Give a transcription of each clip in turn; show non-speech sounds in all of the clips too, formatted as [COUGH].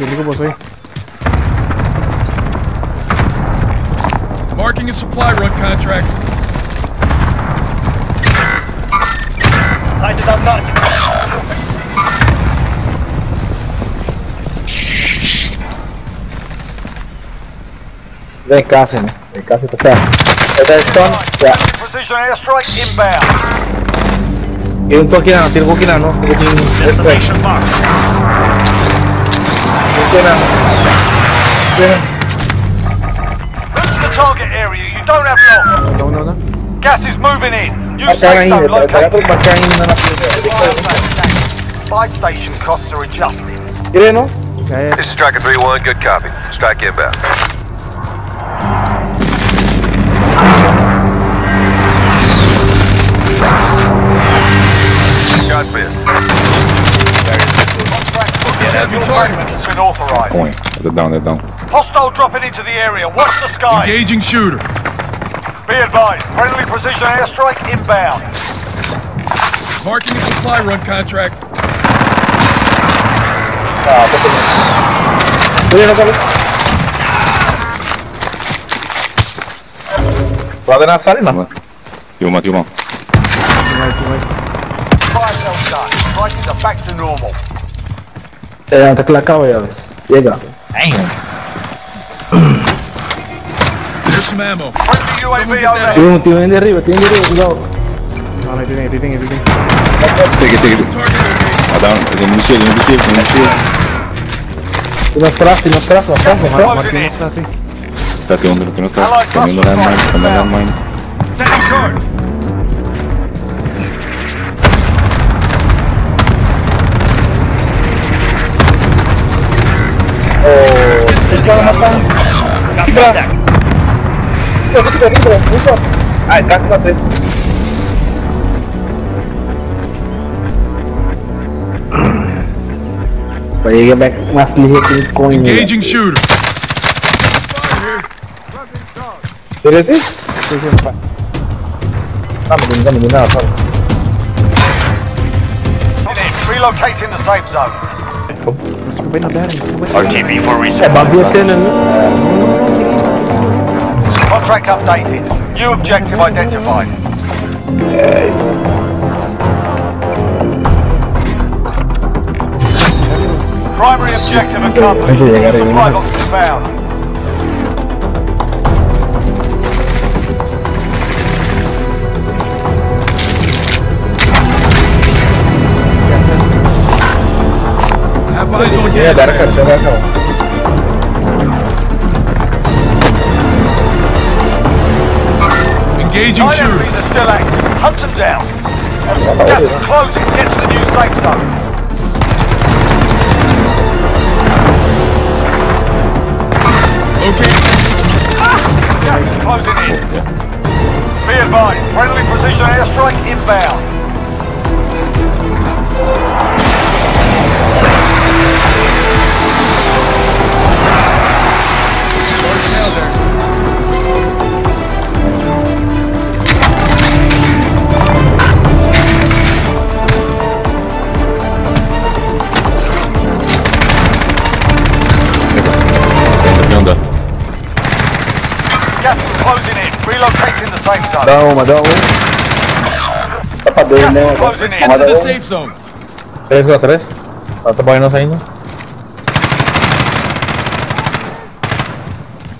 Hindi ko boss eh. Marking a supply run contract. Eyes is untouched. Vem cá, Senna. Vem cá, você tá certo. É da Stone? Já. Precision airstrike inbound. Eu não tô aqui não, tira um aqui não, não. Eu tenho Destination marked. aqui não. Move to the target area. You don't have long. Down, down, down. Gas is moving in. New Marcar safe ainda, zone tá ligado? located. Marcar ainda na frente. Buy station costs are adjusted. Tirei não? Yeah, yeah. This is Striker 3-1, good copy. Strike inbound. Point. They're down, they're down. Hostile dropping into the area. Watch the sky. Engaging shooter. Be advised. Friendly precision airstrike inbound. Marking a supply run contract. Tirei não, cabeça. Roda na sala não. Tiene uma, tiene uma. Teamwork, teamwork. Fire sale done. Prices are back to normal. É, tá clacado aí, Alves. Chega. There's Llega. Tiene un, tiene de arriba, tiene de arriba, cuidado. No, no, tiene, tiene, tiene. Take it, take it. Adam, tiene un shield, tiene un shield, tiene un shield. Tiene atrás, tiene atrás, atrás, atrás. Martín está así. Está, tiene uno, tiene uno, está. También lo dan mine, también lo dan mine. Second charge. Ikaw matang. Got contact. Ito, ito, ito, ito. Ay, kasi natin. Pwede back mas lihit yung coin. Engaging shooter. Seriously? Seriously pa. Kami din, kami din na. sorry. In. Relocating the safe zone. Let's go. Let's go by na bearing. RTB for resupply. bagyo din ano? Contract updated. New objective identified. Primary objective accomplished. Thank you, I got it. Supply box is found. Have eyes on Yeah, gas. dark mask. ka, dark ka. Engaging Nine are still active. Hunt them down. Gas is closing. Get to the new safe zone. Okay. Gas is closing in. Be advised. Friendly precision airstrike inbound. Relocating the safe zone. Dá uma, dá uma. Tá pra dois, né? Let's get to the safe zone. Três contra três. Tá trabalhando ainda?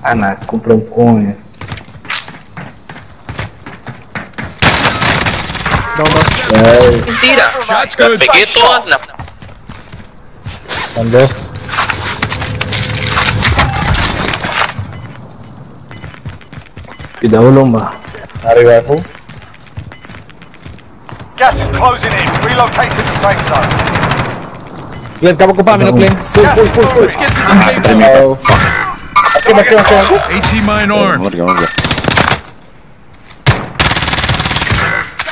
Ah, não. Comprou um. Down, down. É, Mentira! Eu good. peguei todas na. são dois. Tidak ulung bah. Hari rifle. Gas is closing in. Relocating the safe zone. Glenn, kamu ke pami no Glenn. Full, Gas full, is full, full. Let's get to the safe zone. Oh. Okey, masih, masih, masih. AT mine armed. Vamos, vamos, vamos.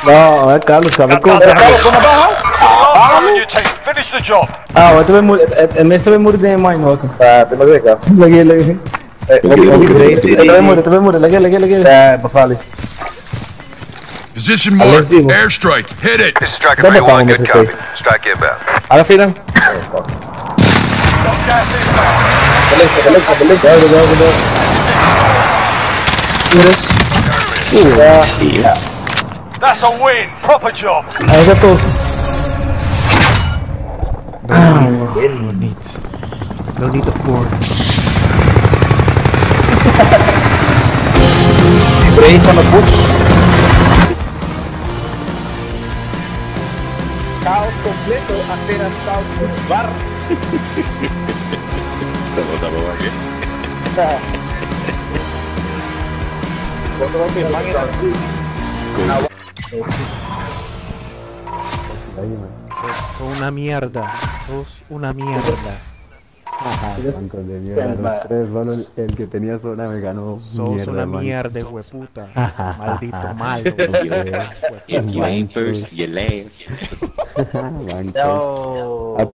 No, é Carlos, sabe como? Last one on your. Finish the job. Ah, eu também muri, é mesmo também muri de mãe, não. Tá, tem mais legal. Lagi, lagi. Position Let's marked. it. Airstrike. Hit it. This is Striker Double 3-1, good copy. Strike inbound. Ada feeling? got gas inbound. Colecta, colecta, colecta. Cuidado, cuidado, cuidado. That's a win. Proper job. Ahí está todo. No need. No need of board. Freí con los putos. Caos completo, apenas South Bar. Lo aquí? Una mierda, sos una mierda. Bancos [LAUGHS] de mierda, los tres, solo el, el que tenía zona me ganó Sos mierda, una man. mierda, hueputa. [LAUGHS] Maldito malo. You ain't first, you last. Bancos. Chao.